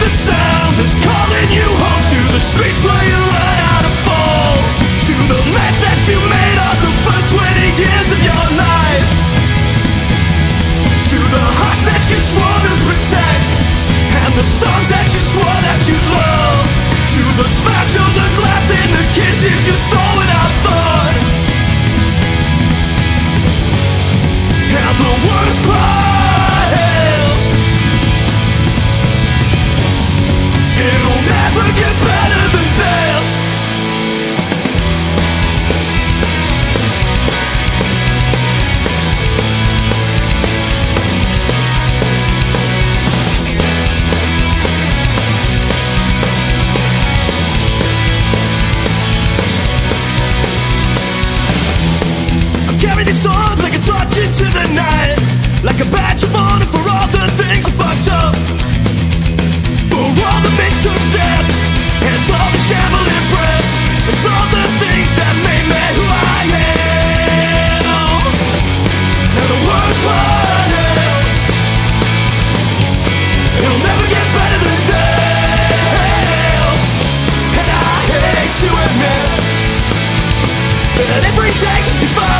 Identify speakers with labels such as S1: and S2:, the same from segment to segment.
S1: the sound that's calling you home to the streets where you run out of fall to the mess that you made of the first 20 years of your life to the hearts that you swore to protect and the songs that you swore that you'd love to the special Every text you find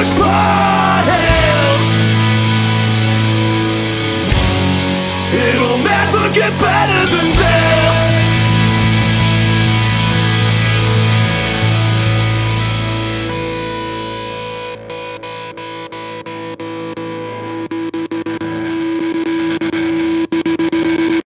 S1: Push!